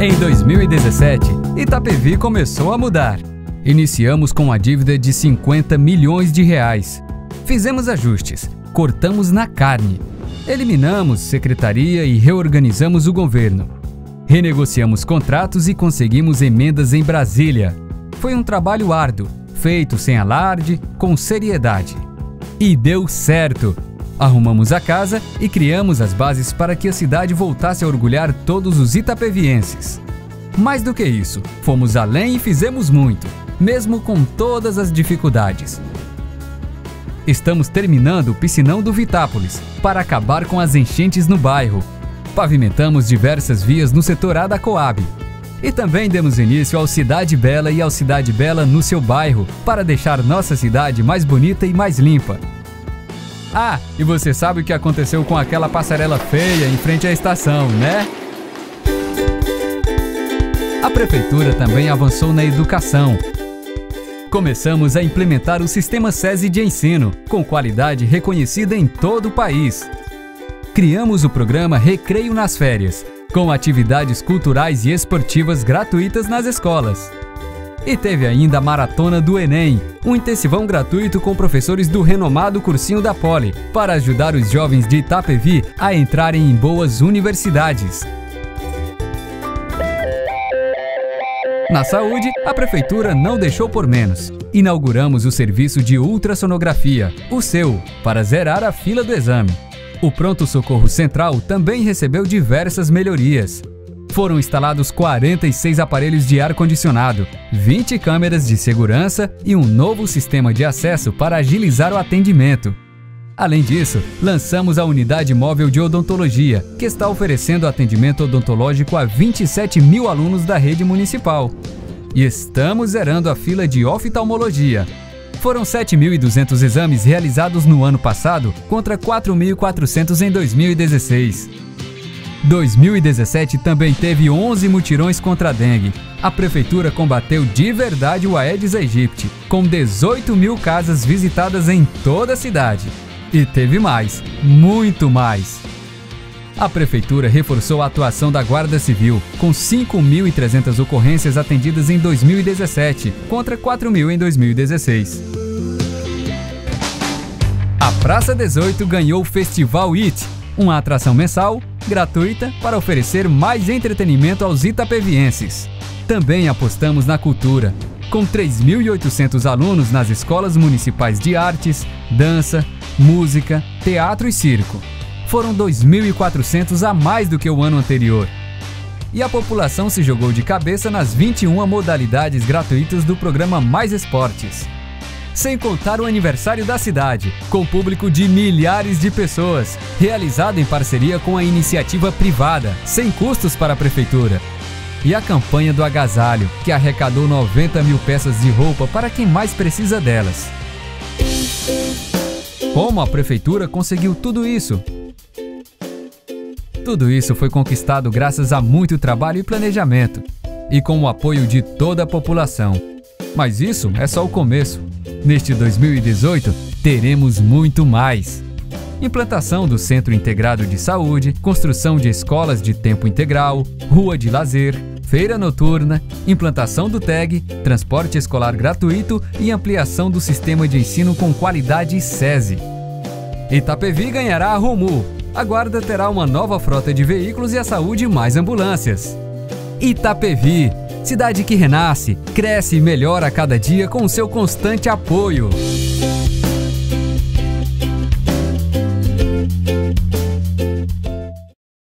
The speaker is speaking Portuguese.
Em 2017, Itapevi começou a mudar. Iniciamos com a dívida de 50 milhões de reais. Fizemos ajustes, cortamos na carne, eliminamos secretaria e reorganizamos o governo. Renegociamos contratos e conseguimos emendas em Brasília. Foi um trabalho árduo, feito sem alarde, com seriedade. E deu certo! Arrumamos a casa e criamos as bases para que a cidade voltasse a orgulhar todos os itapevienses. Mais do que isso, fomos além e fizemos muito, mesmo com todas as dificuldades. Estamos terminando o piscinão do Vitápolis para acabar com as enchentes no bairro. Pavimentamos diversas vias no setor A da Coab. E também demos início ao Cidade Bela e ao Cidade Bela no seu bairro para deixar nossa cidade mais bonita e mais limpa. Ah, e você sabe o que aconteceu com aquela passarela feia em frente à estação, né? A prefeitura também avançou na educação. Começamos a implementar o sistema SESI de ensino, com qualidade reconhecida em todo o país. Criamos o programa Recreio nas Férias, com atividades culturais e esportivas gratuitas nas escolas. E teve ainda a Maratona do Enem, um intensivão gratuito com professores do renomado Cursinho da Poli, para ajudar os jovens de Itapevi a entrarem em boas universidades. Na saúde, a prefeitura não deixou por menos. Inauguramos o serviço de ultrassonografia, o seu, para zerar a fila do exame. O Pronto Socorro Central também recebeu diversas melhorias. Foram instalados 46 aparelhos de ar-condicionado, 20 câmeras de segurança e um novo sistema de acesso para agilizar o atendimento. Além disso, lançamos a unidade móvel de odontologia, que está oferecendo atendimento odontológico a 27 mil alunos da rede municipal. E estamos zerando a fila de oftalmologia. Foram 7.200 exames realizados no ano passado, contra 4.400 em 2016. 2017 também teve 11 mutirões contra a dengue. A prefeitura combateu de verdade o Aedes aegypti, com 18 mil casas visitadas em toda a cidade. E teve mais, muito mais. A Prefeitura reforçou a atuação da Guarda Civil, com 5.300 ocorrências atendidas em 2017, contra 4.000 em 2016. A Praça 18 ganhou o Festival IT, uma atração mensal, gratuita, para oferecer mais entretenimento aos itapevienses. Também apostamos na cultura, com 3.800 alunos nas escolas municipais de artes, dança, música, teatro e circo. Foram 2.400 a mais do que o ano anterior. E a população se jogou de cabeça nas 21 modalidades gratuitas do programa Mais Esportes. Sem contar o aniversário da cidade, com público de milhares de pessoas, realizado em parceria com a iniciativa privada, sem custos para a prefeitura. E a campanha do agasalho, que arrecadou 90 mil peças de roupa para quem mais precisa delas. Como a prefeitura conseguiu tudo isso? Tudo isso foi conquistado graças a muito trabalho e planejamento, e com o apoio de toda a população. Mas isso é só o começo. Neste 2018, teremos muito mais. Implantação do Centro Integrado de Saúde, construção de escolas de tempo integral, rua de lazer, feira noturna, implantação do TEG, transporte escolar gratuito e ampliação do sistema de ensino com qualidade SESI. Itapevi ganhará a Romu. A Guarda terá uma nova frota de veículos e a saúde mais ambulâncias. Itapevi, cidade que renasce, cresce e melhora a cada dia com seu constante apoio.